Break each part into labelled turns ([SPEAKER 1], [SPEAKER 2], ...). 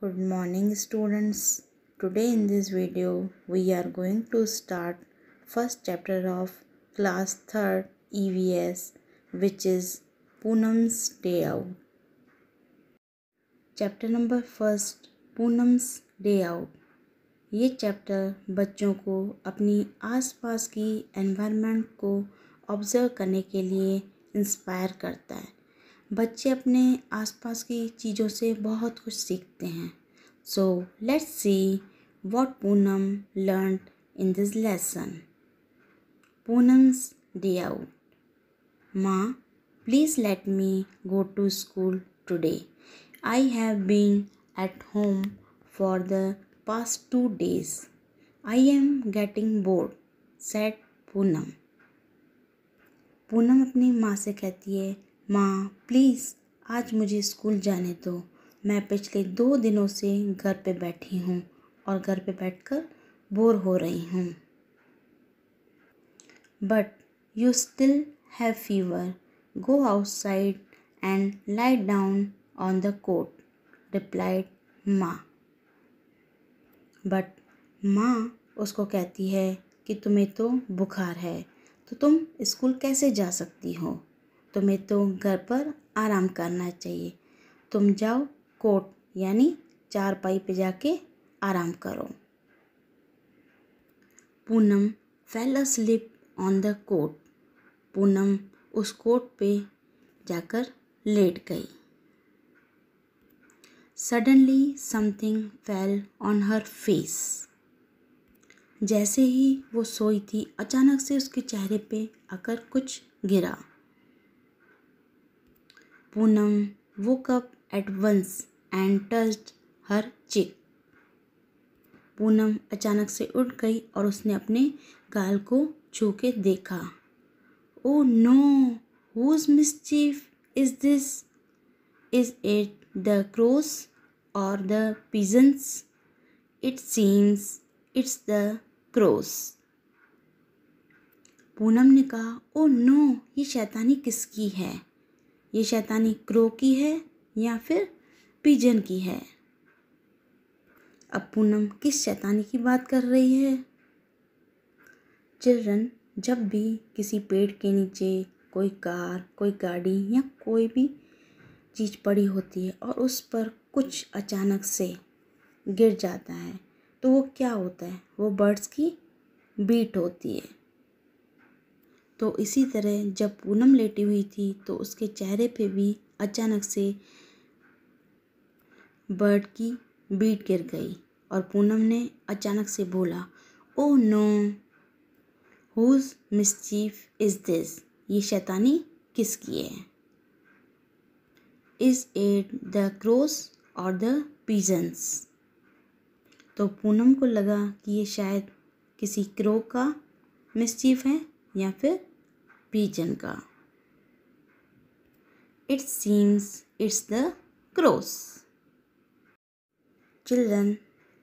[SPEAKER 1] Good morning students. Today in this video we are going to start first chapter of class 3rd EVS which is Poonam's Day Out. Chapter number first Poonam's day out ये chapter बच्चों को अपनी आसपास की environment को observe करने के लिए इंस्पायर करता है बच्चे अपने आसपास की चीज़ों से बहुत कुछ सीखते हैं। So let's see what Poonam learn in this lesson Poonam's day out माँ please let me go to school today I have been at home for the past two days I am getting bored said Poonam Poonam अपनी माँ से कहती है माँ please आज मुझे school जाने दो। मैं पिछले दो दिनों से घर पे बैठी हूँ और घर पे बैठकर बोर हो रही हूँ। But you still have fever go outside and lie down on the cot replied माँ। बट माँ उसको कहती है कि तुम्हें तो बुखार है तो तुम स्कूल कैसे जा सकती हो? तुम्हें तो घर पर आराम करना चाहिए। तुम जाओ कोट, यानी चार पाई पे जाके आराम करो। Poonam fell asleep on the cot Poonam उस कोट पे जाकर लेट गई। Suddenly something fell on her face जैसे ही वो सोई थी, अचानक से उसके चेहरे पे आकर कुछ गिरा। Poonam woke up at once and touched her cheek. Poonam अचानक से उठ गई और उसने अपने गाल को छू के देखा। ओ no whose mischief is this is it the crows और the pigeons it seems it's the crows Poonam ने कहा ओ नो ये शैतानी किसकी है? ये शैतानी क्रो की है या फिर पिजन की है? अब पूनम किस शैतानी की बात कर रही है? चिल्ड्रन, जब भी किसी पेड़ के नीचे कोई कार, कोई गाड़ी या कोई भी चीज़ पड़ी होती है और उस पर कुछ अचानक से गिर जाता है तो वो क्या होता है? वो बर्ड्स की बीट होती है। तो इसी तरह जब पूनम लेटी हुई थी तो उसके चेहरे पे भी अचानक से बर्ड की बीट गिर गई और पूनम ने अचानक से बोला ओ no, whose mischief is this? ये शैतानी किसकी है? इज़ इट द क्रोस और द पिजन्स? तो पूनम को लगा कि ये शायद किसी क्रो का मिसचीफ है। या फिर पीजन का। It seems it's the crows children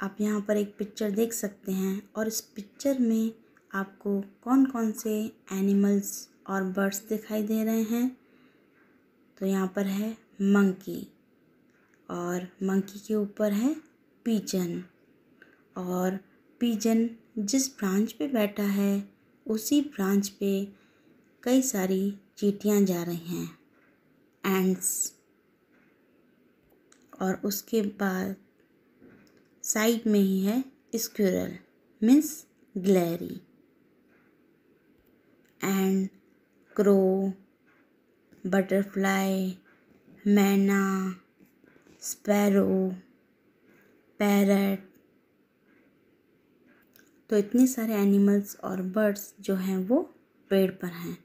[SPEAKER 1] आप यहाँ पर एक पिक्चर देख सकते हैं और इस पिक्चर में आपको कौन कौन से एनिमल्स और बर्ड्स दिखाई दे रहे हैं। तो यहाँ पर है मंकी और मंकी के ऊपर है पीजन और पीजन जिस ब्रांच पे बैठा है उसी ब्रांच पे कई सारी चीटियाँ जा रही हैं। एंड्स। और उसके बाद साइड में ही है squirrel means ग्लैरी। And crow, butterfly, myna, sparrow, parrot तो इतने सारे एनिमल्स और बर्ड्स जो हैं वो पेड़ पर हैं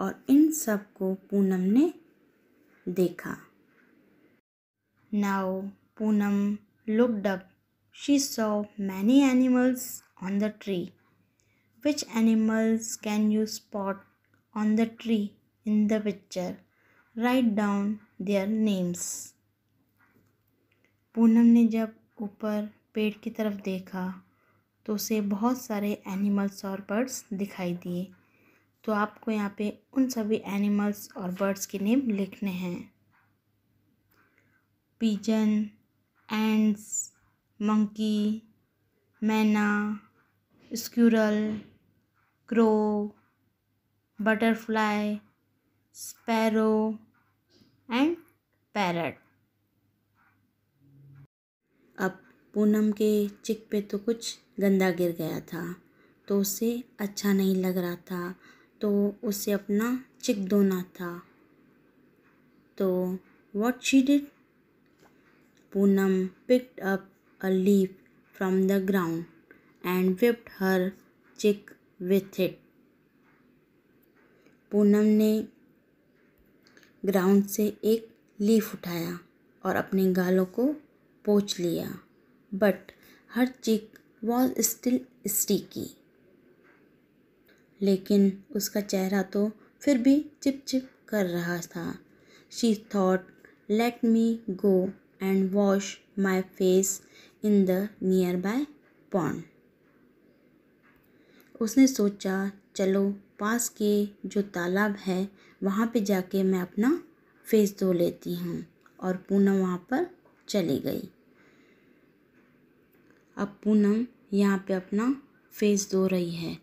[SPEAKER 1] और इन सबको पूनम ने देखा। Now Poonam looked up she saw many animals on the tree which animals can you spot on the tree in the picture write down their names Poonam ने जब ऊपर पेड़ की तरफ़ देखा तो उसे बहुत सारे एनिमल्स और बर्ड्स दिखाई दिए। तो आपको यहाँ पे उन सभी एनिमल्स और बर्ड्स के नेम लिखने हैं। Pigeon, ants, monkey, myna, squirrel, crow, butterfly, sparrow and parrot. अब पूनम के चिक पे तो कुछ गंदा गिर गया था तो उसे अच्छा नहीं लग रहा था तो उसे अपना चिक धोना था। तो what she did Poonam picked up a leaf from the ground and wiped her cheek with it Poonam ने ग्राउंड से एक लीफ उठाया और अपने गालों को पोछ लिया। बट हर चिक वॉज़ स्टिल स्टिकी लेकिन उसका चेहरा तो फिर भी चिप चिप कर रहा था। She thought let me go and wash my face in the nearby pond उसने सोचा, चलो, पास के जो तालाब है, वहाँ पे जाके मैं अपना फेस धो लेती हूँ, और पूनम वहाँ पर चली गई। अब पूनम यहाँ पे अपना फेस धो रही है।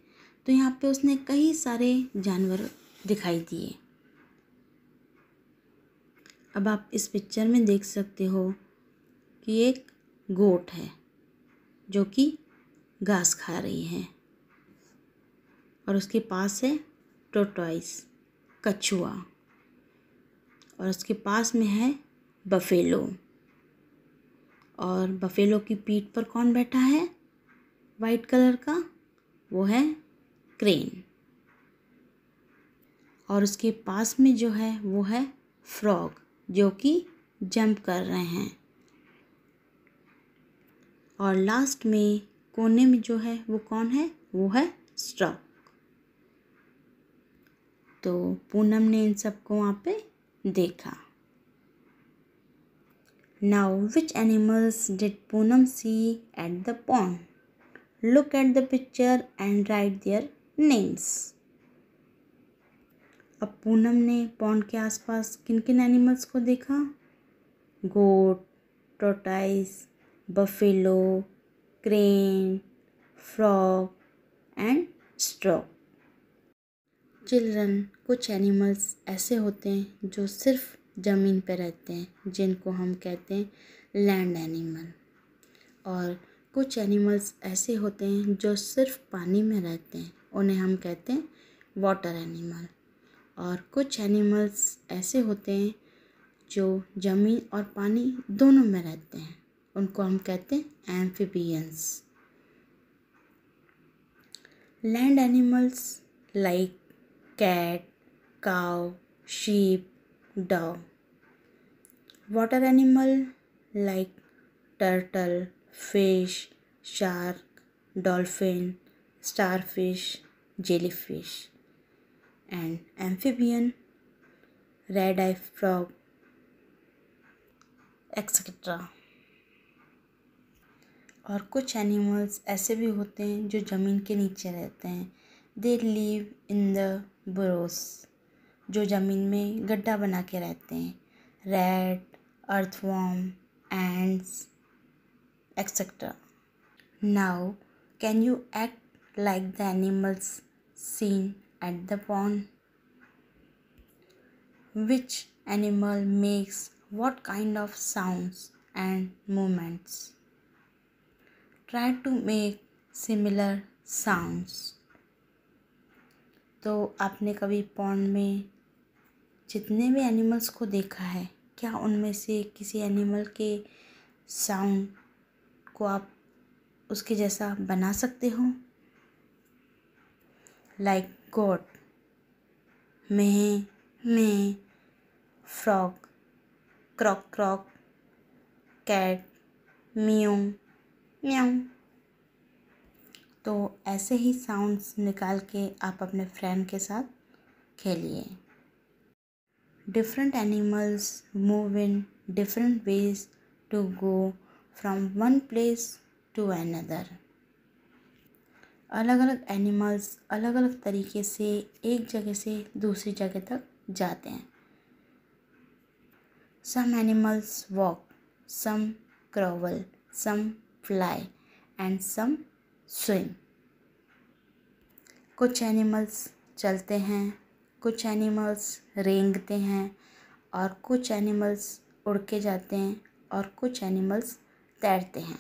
[SPEAKER 1] तो यहाँ पे उसने कई सारे जानवर दिखाई दिए। अब आप इस पिक्चर में देख सकते हो कि एक गोट है, जो कि घास खा रही है। और उसके पास है टोटॉइस कछुआ। और उसके पास में है बफेलो और बफेलो की पीठ पर कौन बैठा है? वाइट कलर का, वो है क्रेन और उसके पास में जो है, वो है फ्रॉग जो कि जंप कर रहे हैं. और लास्ट में कोने में जो है, वो कौन है? वो है स्ट्रॉक तो पूनम ने इन सबको वहाँ पे देखा। Now which animals did Poonam see at the pond look at the picture and write their names अब पूनम ने पॉन्ड के आसपास किन किन एनिमल्स को देखा? Goat tortoise buffalo crane frog and stork children कुछ एनिमल्स ऐसे होते हैं जो सिर्फ़ ज़मीन पर रहते हैं जिनको हम कहते हैं लैंड एनिमल और कुछ एनिमल्स ऐसे होते हैं जो सिर्फ़ पानी में रहते हैं उन्हें हम कहते हैं वाटर एनिमल और कुछ एनिमल्स ऐसे होते हैं जो ज़मीन और पानी दोनों में रहते हैं उनको हम कहते हैं amphibians land animals like cat cow sheep, dog. Water animal like turtle, fish, shark, dolphin, starfish, jellyfish. And amphibian, red-eye frog, etc. और कुछ एनिमल्स ऐसे भी होते हैं जो ज़मीन के नीचे रहते हैं दे लिव इन द बुरोस जो ज़मीन में गड्ढा बना के रहते हैं rat earthworm ants etcetera now can you act like the animals seen at the pond which animal makes what kind of sounds and movements. Try to make similar sounds. तो आपने कभी पॉन्ड में जितने भी एनिमल्स को देखा है, क्या उनमें से किसी एनिमल के साउंड को आप उसके जैसा बना सकते हो? लाइक गोट में में frog croak croak cat mew meow तो ऐसे ही साउंड्स निकाल के आप अपने फ्रेंड के साथ खेलिए। Different animals move in different ways to go from one place to another अलग अलग एनिमल्स अलग अलग तरीके से एक जगह से दूसरी जगह तक जाते हैं। Some animals walk some crawl some fly and some swim कुछ एनिमल्स चलते हैं कुछ एनिमल्स रेंगते हैं और कुछ एनिमल्स उड़ के जाते हैं और कुछ एनिमल्स तैरते हैं।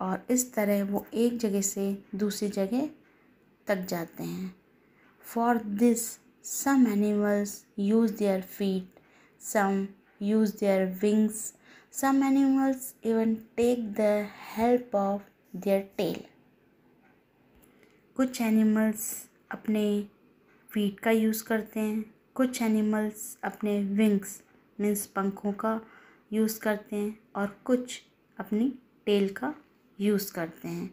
[SPEAKER 1] और इस तरह वो एक जगह से दूसरी जगह तक जाते हैं। For this some animals use their feet some use their wings some animals even take the help of their tail कुछ एनिमल्स अपने फीट का यूज़ करते हैं। कुछ एनिमल्स अपने विंग्स मीन्स पंखों का यूज़ करते हैं और कुछ अपनी टेल का यूज़ करते हैं।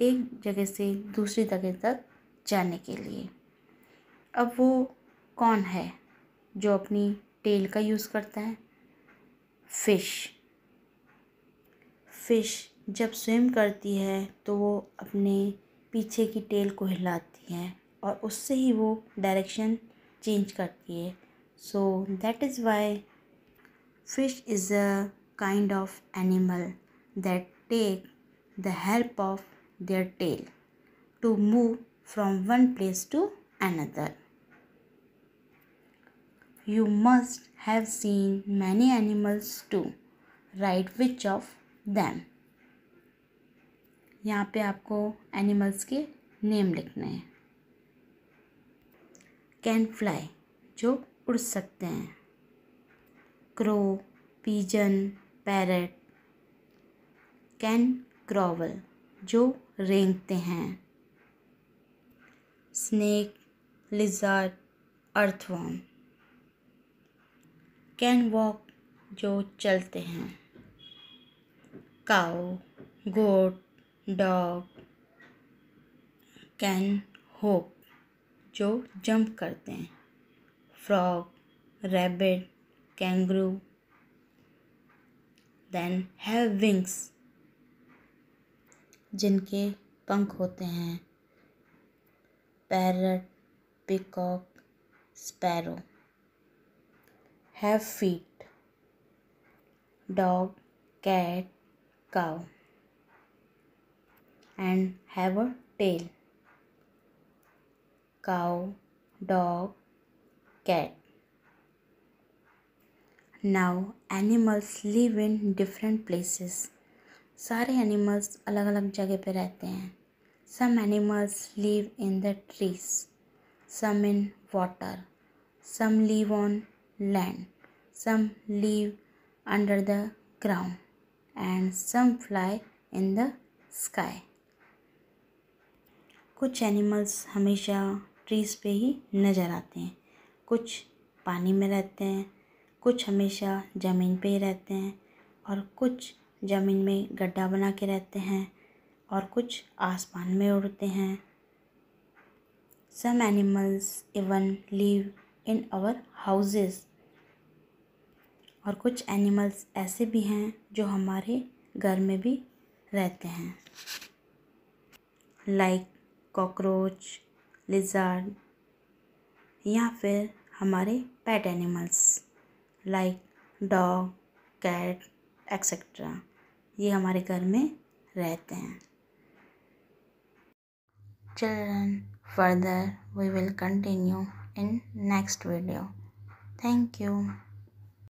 [SPEAKER 1] एक जगह से दूसरी जगह तक जाने के लिए। अब वो कौन है जो अपनी टेल का यूज़ करता है? फ़िश फ़िश जब स्विम करती है तो वो अपने पीछे की टेल को हिलाती है। और उससे ही वो डायरेक्शन चेंज करती है. So that is why fish is a kind of animal that take the help of their tail to move from one place to another you must have seen many animals too right which of them यहाँ पे आपको animals के name लिखने हैं। Can fly, जो उड़ सकते हैं। Crow, pigeon, parrot, can crawl, जो रेंगते हैं। Snake, lizard, earthworm. Can walk, जो चलते हैं। Cow, goat, dog, can hop. जो जंप करते हैं। Frog, rabbit, kangaroo then have wings जिनके पंख होते हैं। Parrot, peacock, sparrow. Have feet dog cat cow and have a tail cow dog cat now animals live in different places सारे एनिमल्स अलग अलग जगह पे रहते हैं। Some animals live in the trees some in water some live on land some live under the ground and some fly in the sky कुछ animals हमेशा ट्रीज़ पे ही नज़र आते हैं। कुछ पानी में रहते हैं, कुछ हमेशा ज़मीन पे ही रहते हैं और कुछ ज़मीन में गड्ढा बना के रहते हैं और कुछ आसमान में उड़ते हैं। Some animals even live in our houses और कुछ एनिमल्स ऐसे भी हैं जो हमारे घर में भी रहते हैं। लाइक कॉकरोच लिजार्ड या फिर हमारे pet animals like dog cat etcetera ये हमारे घर में रहते हैं। Children further we will continue in next video thank you